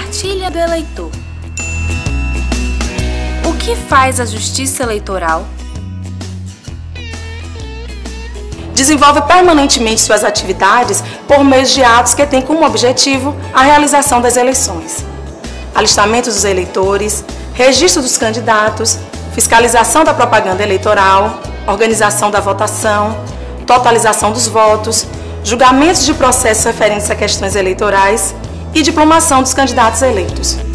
cartilha do eleitor. O que faz a Justiça Eleitoral? Desenvolve permanentemente suas atividades por meio de atos que têm como objetivo a realização das eleições. Alistamento dos eleitores, registro dos candidatos, fiscalização da propaganda eleitoral, organização da votação, totalização dos votos, julgamentos de processos referentes a questões eleitorais e diplomação dos candidatos eleitos.